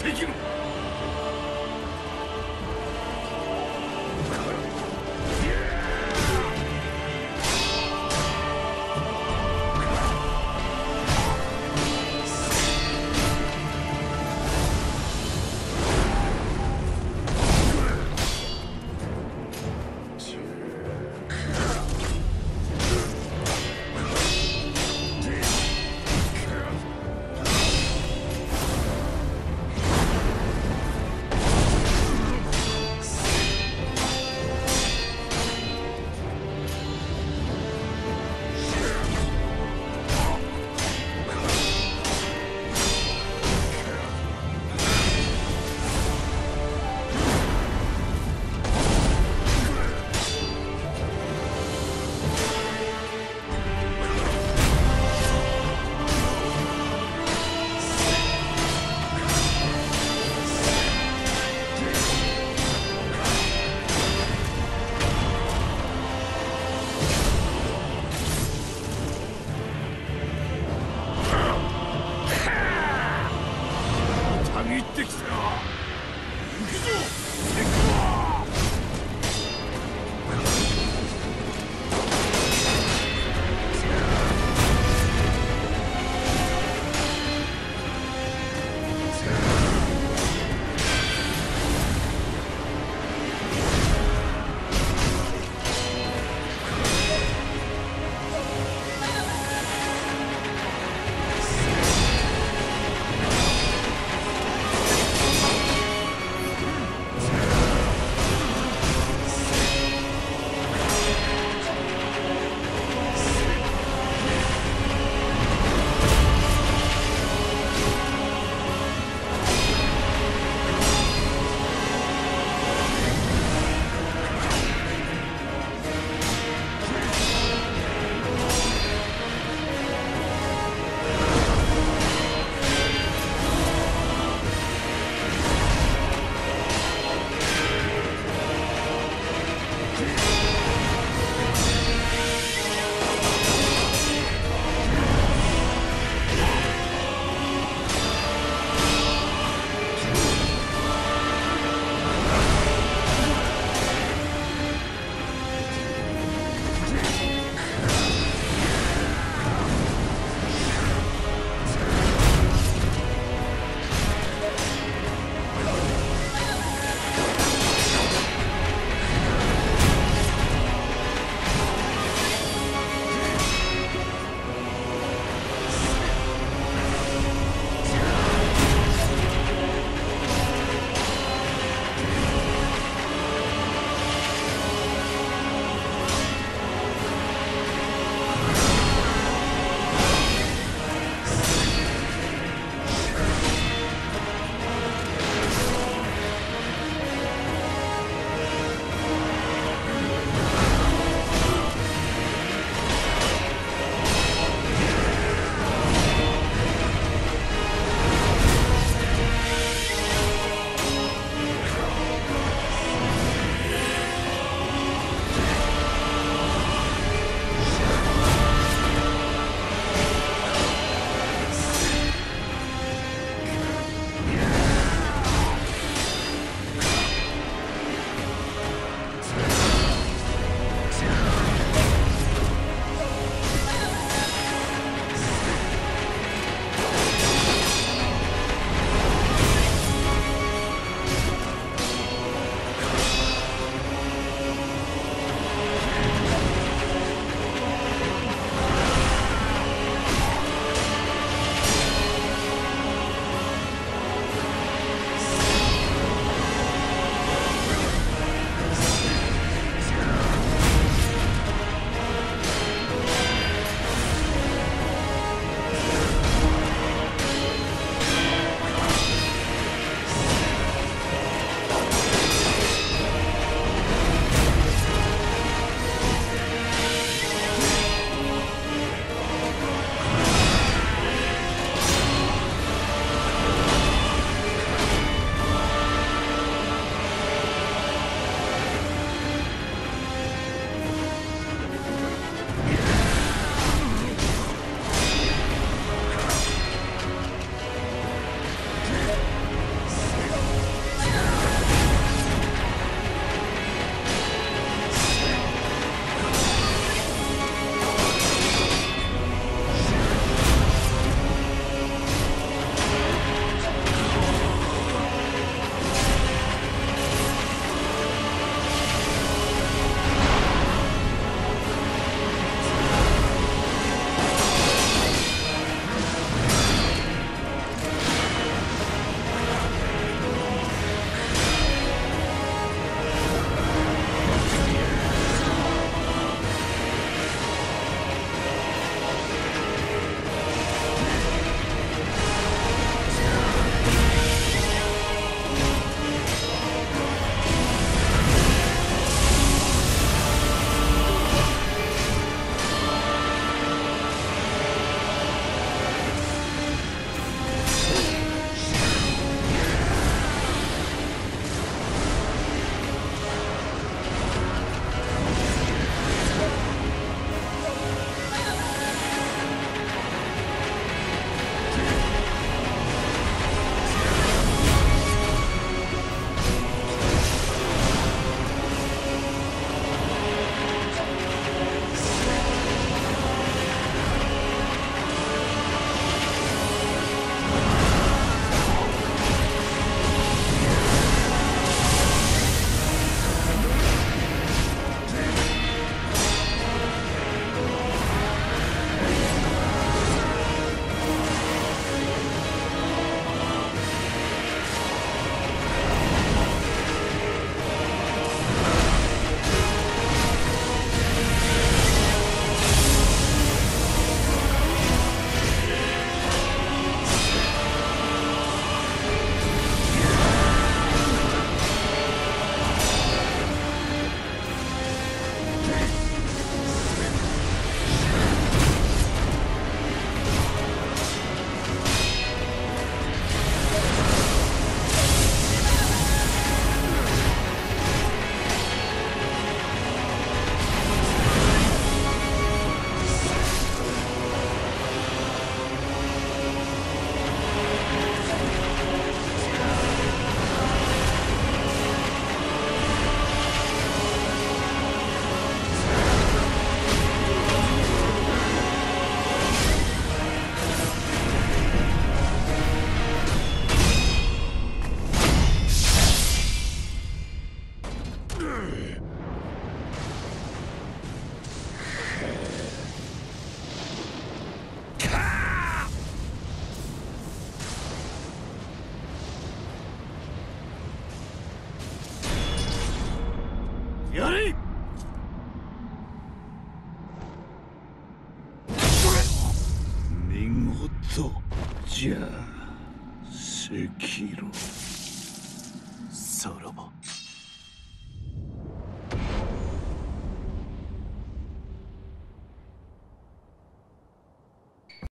赤軍見事じゃあ赤炉さらば